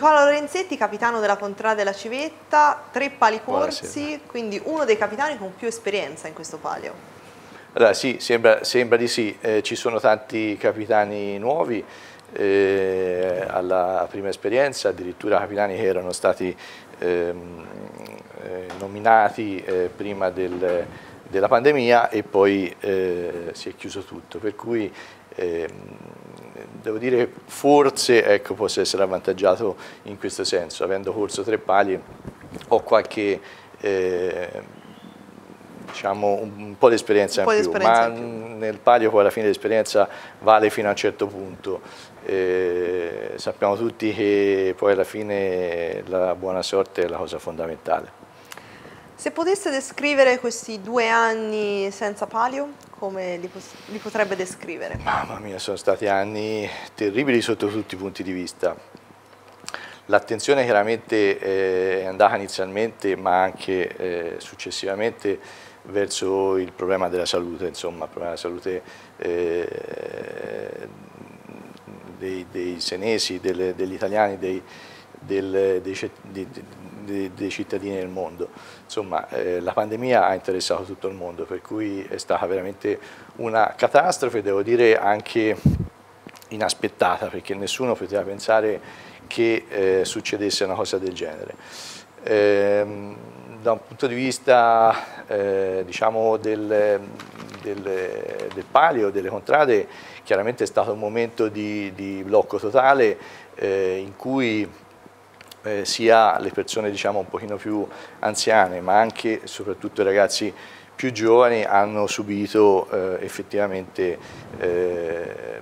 Nicola Lorenzetti, capitano della Contrada della Civetta, tre pali corsi, quindi uno dei capitani con più esperienza in questo palio. Allora sì, sembra, sembra di sì, eh, ci sono tanti capitani nuovi, eh, alla prima esperienza, addirittura capitani che erano stati ehm, eh, nominati eh, prima del, della pandemia e poi eh, si è chiuso tutto, per cui ehm, devo dire forse ecco, posso essere avvantaggiato in questo senso, avendo corso tre pali ho qualche eh, diciamo un po' di esperienza in più, ma in nel palio poi alla fine l'esperienza vale fino a un certo punto. Eh, sappiamo tutti che poi alla fine la buona sorte è la cosa fondamentale. Se potesse descrivere questi due anni senza palio, come li, li potrebbe descrivere? Mamma mia, sono stati anni terribili sotto tutti i punti di vista. L'attenzione chiaramente eh, è andata inizialmente, ma anche eh, successivamente, verso il problema della salute, insomma, il problema della salute eh, dei, dei, senesi, degli italiani, dei, del, dei, dei, cittadini del mondo. Insomma, eh, la pandemia ha interessato tutto il mondo, per cui è stata veramente una catastrofe, devo dire anche inaspettata, perché nessuno poteva pensare che eh, succedesse una cosa del genere. Eh, da un punto di vista eh, diciamo del, del, del, palio, delle contrade, chiaramente è stato un momento di, di blocco totale eh, in cui eh, sia le persone diciamo, un pochino più anziane ma anche e soprattutto i ragazzi più giovani hanno subito eh, effettivamente eh,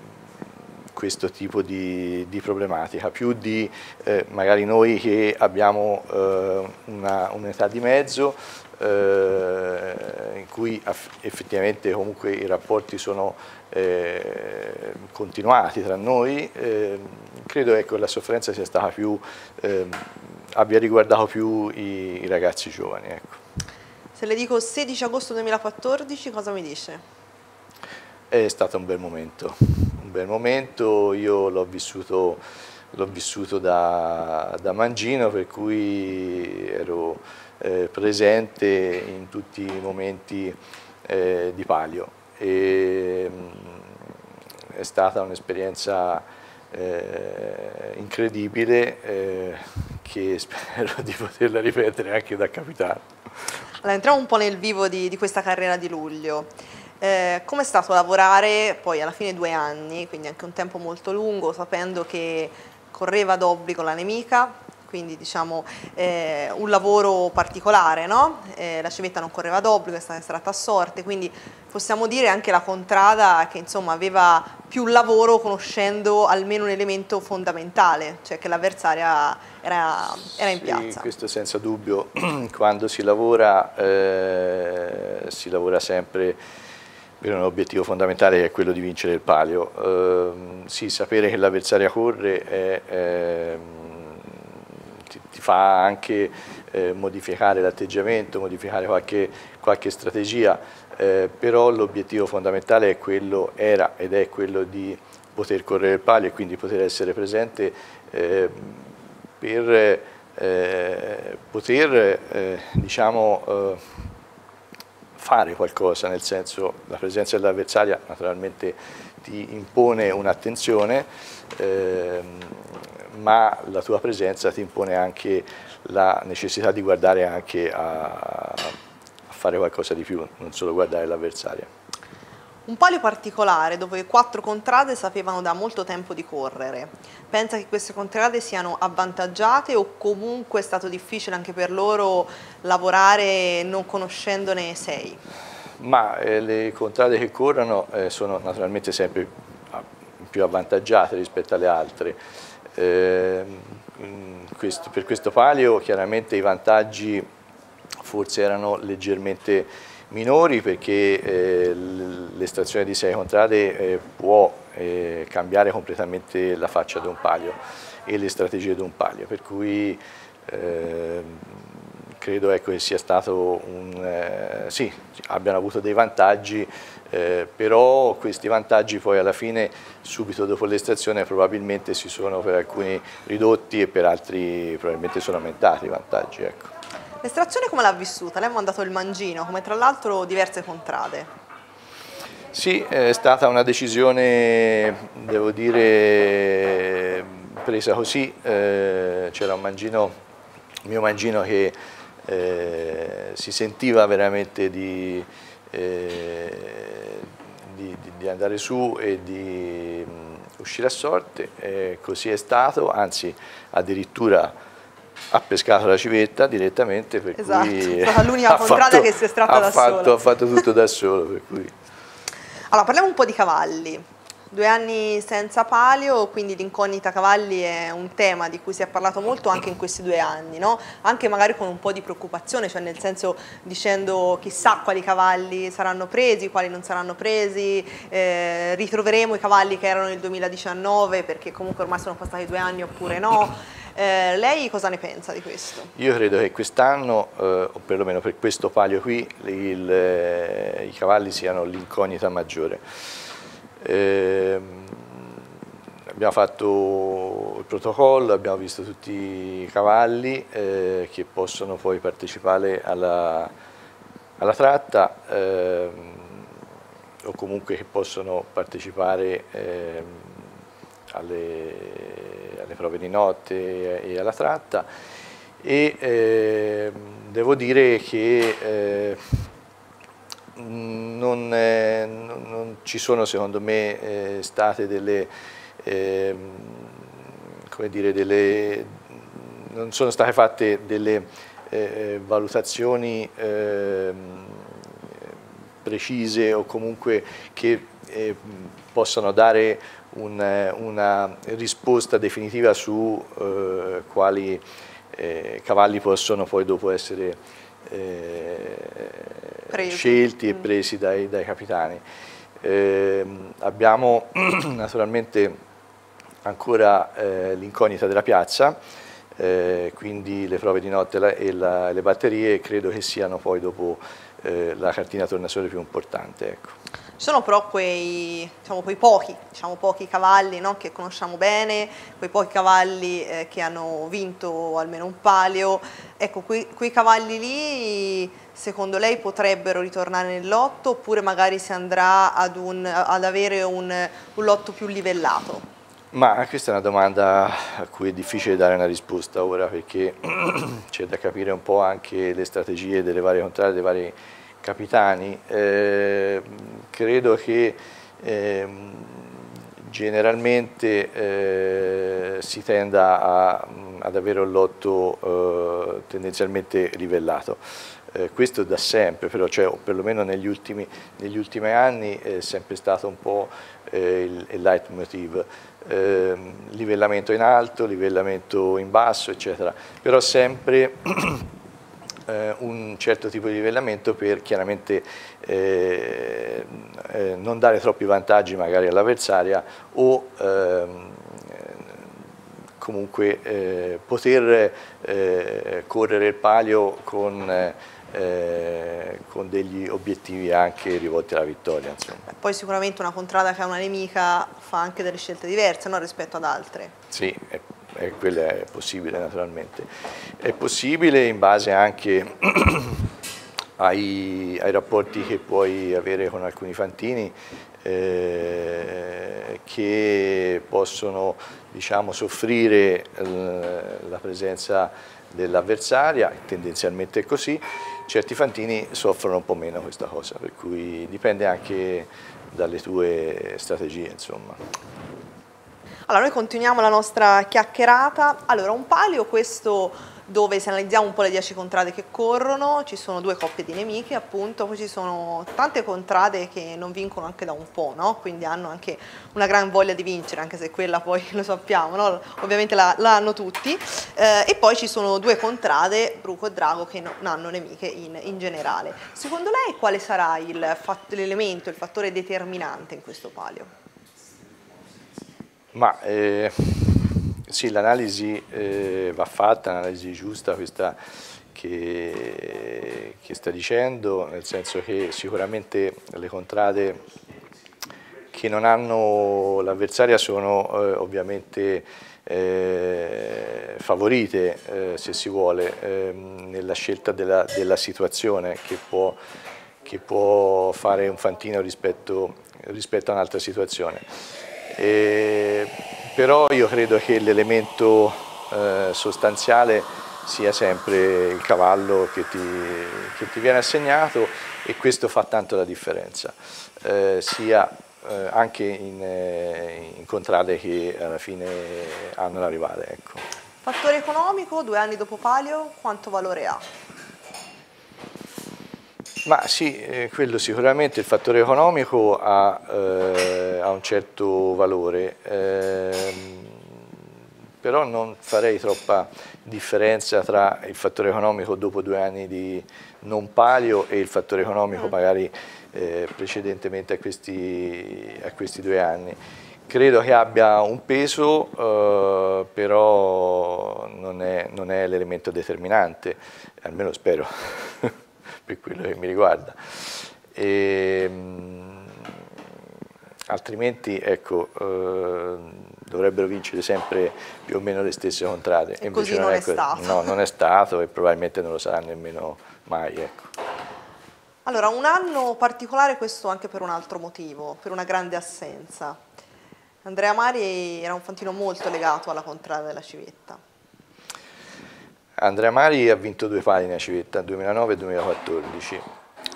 questo tipo di, di, problematica, più di eh, magari noi che abbiamo eh, un'età un di mezzo eh, in cui effettivamente comunque i rapporti sono eh, continuati tra noi, eh, credo che ecco, la sofferenza sia stata più, ehm, abbia riguardato più i, i ragazzi giovani. Ecco. Se le dico 16 agosto 2014 cosa mi dice? È stato un bel momento, un bel momento, io l'ho vissuto, vissuto da, da, Mangino per cui ero eh, presente in tutti i momenti eh, di palio e, mh, mm, è stata un'esperienza eh, incredibile eh, che spero di poterla ripetere anche da capitano. Allora, entriamo un po' nel vivo di, di questa carriera di luglio. Eh, Come è stato lavorare poi alla fine due anni, quindi anche un tempo molto lungo, sapendo che correva d'obbligo la nemica, quindi diciamo eh, un lavoro particolare, no? eh, la civetta non correva d'obbligo, è stata estratta a sorte, quindi possiamo dire anche la contrada che insomma aveva più lavoro conoscendo almeno un elemento fondamentale, cioè che l'avversaria era, era, in piazza. Sì, questo senza dubbio, quando si lavora, eh, si lavora sempre per un obiettivo fondamentale che è quello di vincere il palio. Eh, sì, sapere che l'avversaria corre è, è, ti, ti, fa anche eh, modificare l'atteggiamento, modificare qualche, qualche strategia, eh, però l'obiettivo fondamentale è quello, era ed è quello di poter correre il palio e quindi poter essere presente eh, per eh, poter eh, diciamo, fare qualcosa, nel senso la presenza dell'avversaria naturalmente ti impone un'attenzione, ma la tua presenza ti impone anche la necessità di guardare anche a, fare qualcosa di più, non solo guardare l'avversaria. Un palio particolare dove quattro contrade sapevano da molto tempo di correre. Pensa che queste contrade siano avvantaggiate o comunque è stato difficile anche per loro lavorare non conoscendone sei? Ma eh, le contrade che corrono eh, sono naturalmente sempre più avvantaggiate rispetto alle altre. Eh, questo, per questo palio chiaramente i vantaggi forse erano leggermente minori perché eh, l'estrazione di sei contrade eh, può eh, cambiare completamente la faccia di un palio e le strategie di un palio, per cui ehm, credo ecco, che sia stato un... Eh, sì, abbiano avuto dei vantaggi, eh, però questi vantaggi poi alla fine, subito dopo l'estrazione, probabilmente si sono per alcuni ridotti e per altri probabilmente sono aumentati i vantaggi. Ecco. L'estrazione come l'ha vissuta? Lei ha mandato il mangino, come tra l'altro diverse contrade. Sì, è stata una decisione, devo dire, presa così, eh, c'era un mangino, mio mangino che eh, si sentiva veramente di, eh, di, di, andare su e di um, uscire a sorte, e così è stato, anzi addirittura ha pescato la civetta direttamente, per esatto, cui è stata l'unica contrada che si è estratta da fatto, sola. Ha fatto tutto da solo, per cui... Allora, parliamo un po' di cavalli. Due anni senza palio, quindi l'incognita cavalli è un tema di cui si è parlato molto anche in questi due anni, no? anche magari con un po' di preoccupazione, cioè nel senso dicendo chissà quali cavalli saranno presi, quali non saranno presi, eh, ritroveremo i cavalli che erano nel 2019 perché comunque ormai sono passati due anni oppure no. Eh, lei cosa ne pensa di questo? Io credo che quest'anno, eh, o perlomeno per questo palio qui, il, eh, i cavalli siano l'incognita maggiore. Eh, abbiamo fatto il protocollo, abbiamo visto tutti i cavalli eh, che possono poi partecipare alla, alla tratta ehm, o comunque che possono partecipare ehm, alle, alle, prove di notte e alla tratta. E eh, devo dire che eh, non, eh, non, ci sono secondo me eh, state delle, eh, come dire, delle, non sono state fatte delle eh, valutazioni ehm, precise o comunque che eh, possano dare un, una risposta definitiva su eh, quali cavalli possono poi dopo essere eh, scelti e mm. presi dai, dai capitani. Eh, abbiamo naturalmente ancora eh, l'incognita della piazza, eh, quindi le prove di notte e, la, le batterie credo che siano poi dopo eh, la cartina tornasole più importante. Ecco. Sono però quei, diciamo, quei pochi, diciamo, pochi cavalli no, che conosciamo bene, quei pochi cavalli eh, che hanno vinto almeno un palio. Ecco, quei, quei, cavalli lì secondo lei potrebbero ritornare nel lotto oppure magari si andrà ad, un, ad avere un, un lotto più livellato? Ma questa è una domanda a cui è difficile dare una risposta ora perché c'è da capire un po' anche le strategie delle varie contrarie, dei vari capitani, eh, credo che eh, generalmente eh, si tenda a, ad avere un lotto eh, tendenzialmente livellato. Eh, questo da sempre, però, cioè, perlomeno negli ultimi, negli ultimi, anni è sempre stato un po' eh, il, il leitmotiv. livellamento in alto, livellamento in basso, eccetera, però sempre eh, un certo tipo di livellamento per chiaramente eh, eh, non dare troppi vantaggi magari all'avversaria o ehm, comunque eh, poter eh, correre il palio con eh, con degli obiettivi anche rivolti alla vittoria. Insomma. Poi sicuramente una contrada che ha una nemica fa anche delle scelte diverse no? rispetto ad altre. Sì, è e quello è possibile naturalmente. È possibile in base anche ai, ai rapporti che puoi avere con alcuni fantini eh, che possono diciamo, soffrire eh, la presenza dell'avversaria, tendenzialmente è così, certi fantini soffrono un po' meno questa cosa, per cui dipende anche dalle tue strategie. Insomma. Allora, noi continuiamo la nostra chiacchierata. Allora, un palio, questo dove se analizziamo un po' le 10 contrade che corrono, ci sono due coppie di nemiche appunto, poi ci sono tante contrade che non vincono anche da un po', no? quindi hanno anche una gran voglia di vincere, anche se quella poi lo sappiamo, no? ovviamente la, la, hanno tutti, eh, e poi ci sono due contrade, Bruco e Drago, che non hanno nemiche in, in generale. Secondo lei quale sarà l'elemento, il, il fattore determinante in questo palio? Ma eh, sì, l'analisi eh, va fatta, l'analisi giusta, questa che, che sta dicendo, nel senso che sicuramente le contrade che non hanno l'avversaria sono eh, ovviamente eh, favorite, eh, se si vuole, ehm, nella scelta della, della situazione che può, che può, fare un fantino rispetto, rispetto a un'altra situazione. E, però io credo che l'elemento eh, sostanziale sia sempre il cavallo che ti, che ti, viene assegnato e questo fa tanto la differenza, eh, sia eh, anche in, eh, in, contrade che alla fine hanno la rivale. Ecco. Fattore economico, due anni dopo Palio, quanto valore ha? Ma sì, eh, quello sicuramente, il fattore economico ha, eh, ha un certo valore, ehm, però non farei troppa differenza tra il fattore economico dopo due anni di non palio e il fattore economico mm. magari eh, precedentemente a questi, a questi, due anni. Credo che abbia un peso, eh, però non è, non è l'elemento determinante, almeno spero, per quello che mi riguarda. E, ehm, altrimenti ecco, eh, dovrebbero vincere sempre più o meno le stesse contrade. E Invece così non, è stato. No, non è stato e probabilmente non lo sarà nemmeno mai. Ecco. Allora, un anno particolare questo anche per un altro motivo, per una grande assenza. Andrea Mari era un fantino molto legato alla contrada della civetta. Andrea Mari ha vinto due pali nella civetta, 2009 e 2014,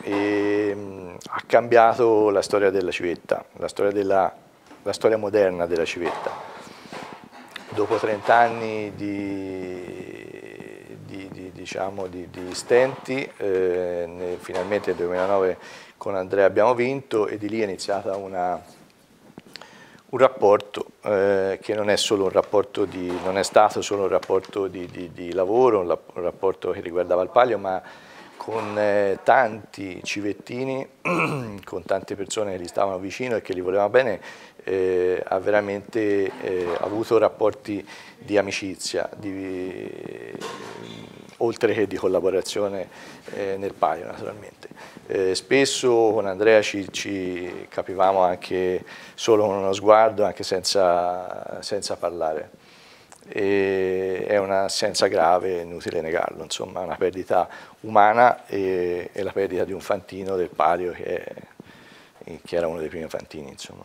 e mh, ha cambiato la storia della civetta, la storia, della, la storia moderna della civetta. Dopo 30 anni di diciamo, di, di, stenti, eh, finalmente nel 2009 con Andrea abbiamo vinto e di lì è iniziata una, un rapporto eh, che non è, di, non è, stato solo un rapporto di, di, di lavoro, un, rapporto che riguardava il palio, ma con eh, tanti civettini, con tante persone che gli stavano vicino e che gli volevano bene, eh, ha veramente eh, avuto rapporti di amicizia, di, oltre che di collaborazione eh, nel paio naturalmente. Eh, spesso con Andrea ci, ci, capivamo anche solo con uno sguardo, anche senza, senza parlare. E è un'assenza grave, inutile negarlo, insomma, una perdita umana e, e, la perdita di un fantino del palio che, che era uno dei primi fantini. Insomma.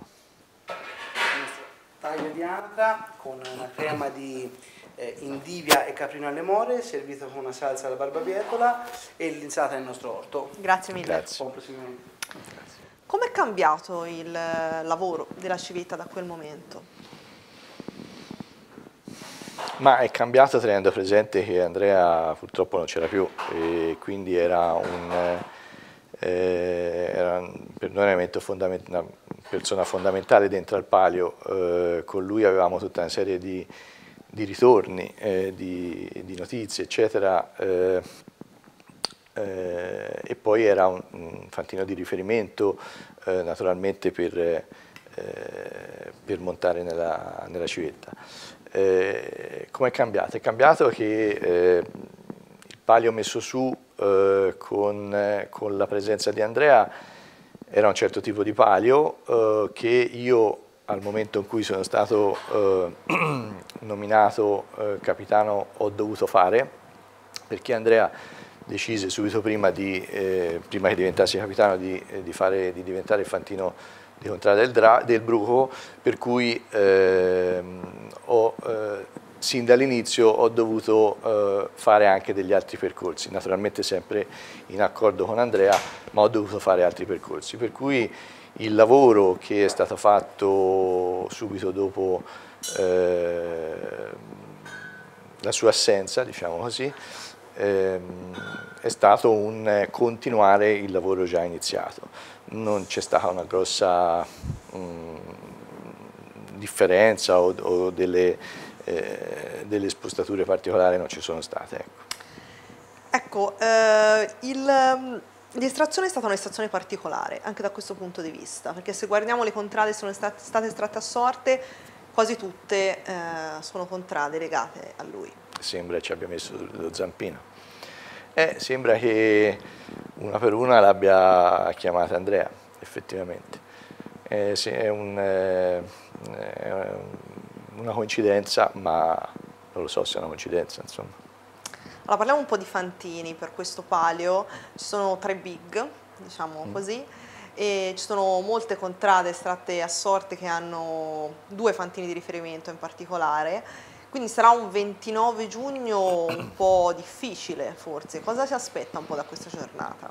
Taglio di anatra con una crema di eh, indivia e caprino alle more, servito con una salsa alla barbabietola e l'insalata nel nostro orto. Grazie mille. Grazie. Buon proseguimento. Come è cambiato il lavoro della civetta da quel momento? Ma è cambiato tenendo presente che Andrea purtroppo non c'era più e quindi era, un, eh, era per noi una persona fondamentale dentro al palio, eh, con lui avevamo tutta una serie di di ritorni, eh, di, di, notizie, eccetera, eh, eh, e poi era un, un fantino di riferimento eh, naturalmente per, eh, per, montare nella, nella civetta. Eh, Come è cambiato? È cambiato che il palio messo su con, con, la presenza di Andrea era un certo tipo di palio che io al momento in cui sono stato eh, nominato eh, capitano ho dovuto fare, perché Andrea decise subito prima, di, eh, prima che diventassi capitano di, eh, di, fare, di, diventare fantino di contrada del, del Bruco, per cui ehm, ho, eh, sin dall'inizio ho dovuto eh, fare anche degli altri percorsi, naturalmente sempre in accordo con Andrea, ma ho dovuto fare altri percorsi, per cui il lavoro che è stato fatto subito dopo eh, la sua assenza, diciamo così, ehm, è stato un continuare il lavoro già iniziato. Non c'è stata una grossa differenza o, o delle, eh, delle, spostature particolari non ci sono state. Ecco, ecco eh, il L'estrazione è stata un'estrazione particolare, anche da questo punto di vista, perché se guardiamo le contrade che sono state estratte a sorte, quasi tutte eh, sono contrade legate a lui. Sembra ci abbia messo lo zampino. Eh, sembra che una per una l'abbia chiamata Andrea, effettivamente. Eh, sì, è, un, eh, una coincidenza, ma non lo so se è una coincidenza, insomma. Allora parliamo un po' di Fantini per questo palio, ci sono tre big, diciamo mm. così, e ci sono molte contrade estratte a sorte che hanno due Fantini di riferimento in particolare quindi sarà un 29 giugno un po' difficile forse. Cosa si aspetta un po' da questa giornata?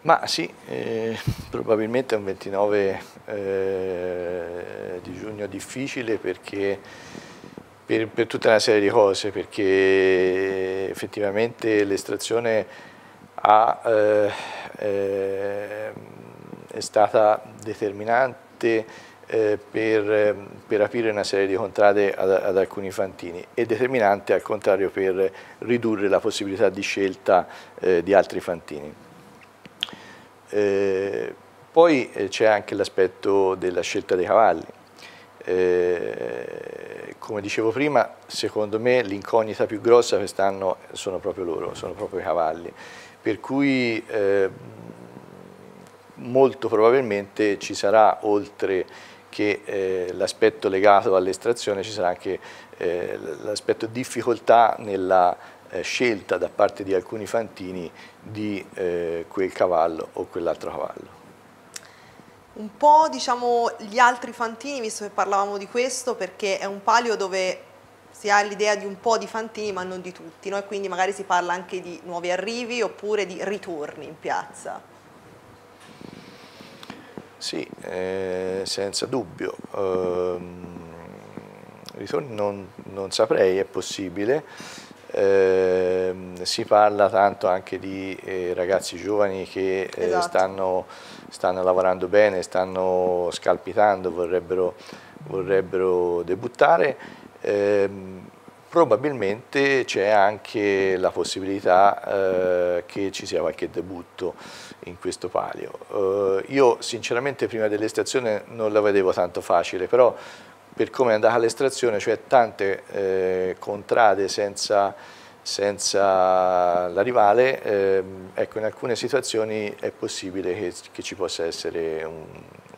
Ma sì, eh, probabilmente è un 29 eh, di giugno difficile perché per, per, tutta una serie di cose, perché effettivamente l'estrazione eh, è stata determinante eh, per, per, aprire una serie di contrade ad, ad, alcuni fantini e determinante al contrario per ridurre la possibilità di scelta eh, di altri fantini. Eh, poi eh, c'è anche l'aspetto della scelta dei cavalli. Eh, come dicevo prima, secondo me l'incognita più grossa quest'anno sono proprio loro, sono proprio i cavalli, per cui eh, molto probabilmente ci sarà oltre che eh, l'aspetto legato all'estrazione ci sarà anche eh, l'aspetto difficoltà nella eh, scelta da parte di alcuni fantini di quel cavallo o quell'altro cavallo. Un po' diciamo gli altri fantini, visto che parlavamo di questo, perché è un palio dove si ha l'idea di un po' di fantini ma non di tutti, no? e quindi magari si parla anche di nuovi arrivi oppure di ritorni in piazza. Sì, eh, senza dubbio. Eh, ritorni non, non, saprei, è possibile. Eh, si parla tanto anche di eh, ragazzi giovani che eh, esatto. stanno, stanno, lavorando bene, stanno scalpitando, vorrebbero, vorrebbero debuttare. Ehm, probabilmente c'è anche la possibilità eh, che ci sia qualche debutto in questo palio. Eh, io sinceramente prima dell'estrazione non la vedevo tanto facile, però per come è andata l'estrazione, cioè tante eh, contrade senza, senza la rivale, ehm, ecco in alcune situazioni è possibile che, che ci possa essere un,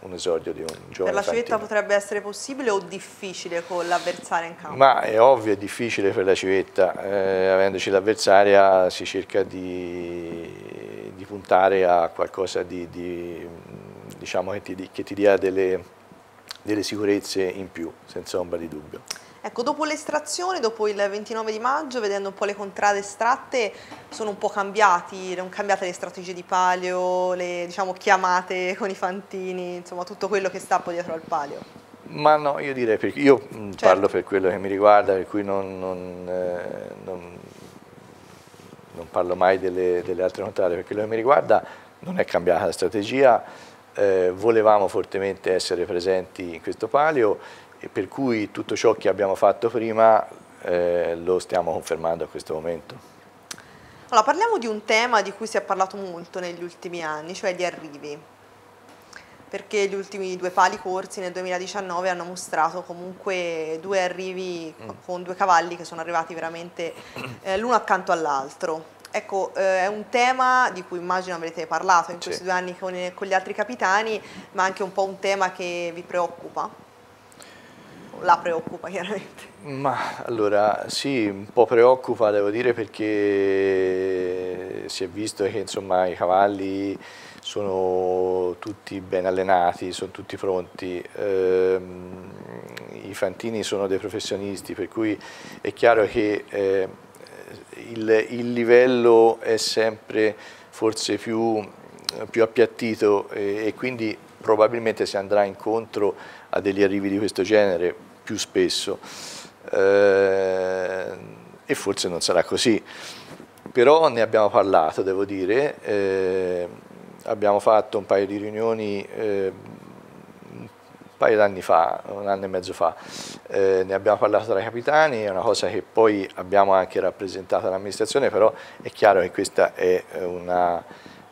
un esordio di un giovane Per la civetta potrebbe essere possibile o difficile con l'avversaria in campo? Ma è ovvio, è difficile per la civetta, eh, avendoci l'avversaria si cerca di, di, puntare a qualcosa di, di diciamo che ti, che ti dia delle, delle sicurezze in più, senza ombra di dubbio. Ecco, dopo l'estrazione, dopo il 29 di maggio, vedendo un po' le contrade estratte, sono un po' cambiati, non cambiate le strategie di palio, le diciamo, chiamate con i fantini, insomma tutto quello che sta poi dietro al palio. Ma no, io direi, perché io certo. parlo per quello che mi riguarda, per cui non, non, eh, non, non parlo mai delle, delle, altre contrade, per quello che mi riguarda non è cambiata la strategia, eh, volevamo fortemente essere presenti in questo palio e per cui tutto ciò che abbiamo fatto prima eh, lo stiamo confermando a questo momento. Allora, parliamo di un tema di cui si è parlato molto negli ultimi anni, cioè gli arrivi, perché gli ultimi due pali corsi nel 2019 hanno mostrato comunque due arrivi mm. con due cavalli che sono arrivati veramente eh, l'uno accanto all'altro. Ecco, eh, è un tema di cui immagino avrete parlato in questi due anni con, con gli altri capitani, ma anche un po' un tema che vi preoccupa. La preoccupa chiaramente. Ma allora sì, un po' preoccupa devo dire perché si è visto che insomma i cavalli sono tutti ben allenati, sono tutti pronti, ehm, i fantini sono dei professionisti per cui è chiaro che eh, il, il, livello è sempre forse più, più appiattito e, e quindi probabilmente si andrà incontro a degli arrivi di questo genere più spesso. Eh, e forse non sarà così, però ne abbiamo parlato devo dire, eh, abbiamo fatto un paio di riunioni eh, paio d'anni fa, un anno e mezzo fa, eh, ne abbiamo parlato tra i capitani, è una cosa che poi abbiamo anche rappresentato all'amministrazione, però è chiaro che questo è, una,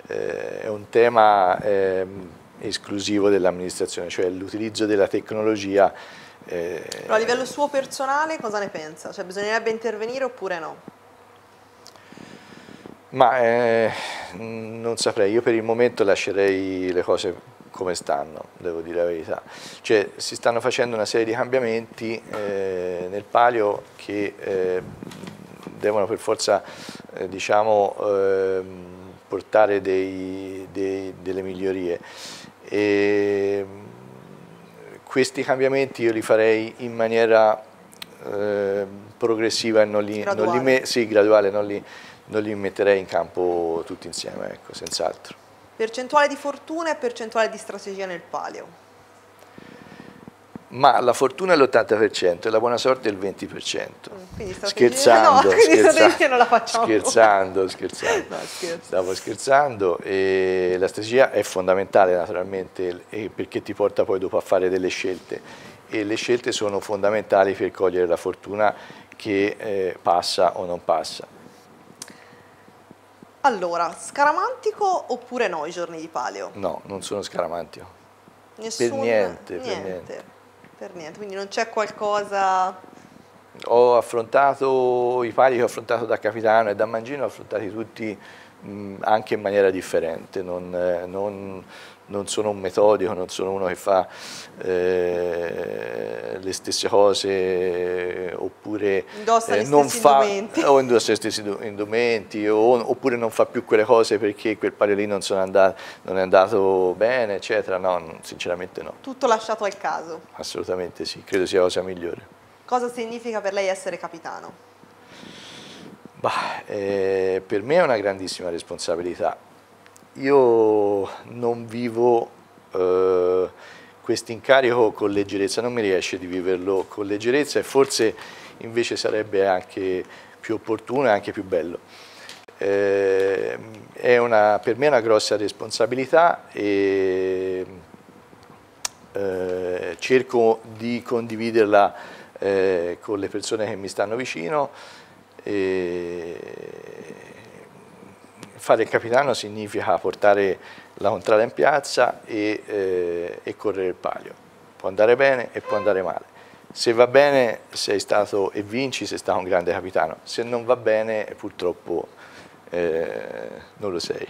eh, è un tema ehm, esclusivo dell'amministrazione, cioè l'utilizzo della tecnologia. Eh, a livello suo personale cosa ne pensa? Cioè bisognerebbe intervenire oppure no? Ma eh, non saprei, io per il momento lascerei le cose come stanno, devo dire la verità. Cioè si stanno facendo una serie di cambiamenti eh, nel palio che eh, devono per forza eh, diciamo, ehm, portare dei, dei, delle migliorie. E, questi cambiamenti io li farei in maniera eh, progressiva e non li, graduale. Non li, sì, graduale, non li, non li metterei in campo tutti insieme, ecco, senz'altro. Percentuale di fortuna e percentuale di strategia nel palio. Ma la fortuna è l'80% e la buona sorte è il 20%. Mm, quindi scherzando, no, quindi scherza- strategia non la facciamo. scherzando, scherzando. No, scherzo. Stavo scherzando e la strategia è fondamentale naturalmente perché ti porta poi dopo a fare delle scelte e le scelte sono fondamentali per cogliere la fortuna che eh, passa o non passa. Allora, scaramantico oppure no i giorni di palio? No, non sono scaramantico. Nessun- niente, per niente. per niente. Quindi non c'è qualcosa... Ho affrontato i pali che ho affrontato da capitano e da mangino, ho affrontati tutti mh, anche in maniera differente, non, eh, non- non sono un metodico, non sono uno che fa eh, le stesse cose eh, oppure Indossa gli non fa, indumenti. o indossa gli stessi indu- indumenti o- oppure non fa più quelle cose perché quel palio lì non, andato, non è andato bene, eccetera. No, sinceramente no, Tutto lasciato al caso. assolutamente sì, credo sia la cosa migliore. Cosa significa per lei essere capitano? Bah, eh, per me è una grandissima responsabilità. Io non vivo eh, questo incarico con leggerezza, non mi riesce di viverlo con leggerezza e forse invece sarebbe anche più opportuno e anche più bello. Eh, è una- per me è una grossa responsabilità e eh, cerco di condividerla eh, con le persone che mi stanno vicino. E fare il capitano significa portare la contrada in piazza e, eh, e correre il palio. Può andare bene e può andare male. Se va bene sei stato e vinci, sei stato un grande capitano. Se non va bene purtroppo eh, non lo sei.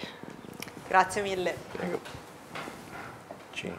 Grazie mille. Prego. Ci-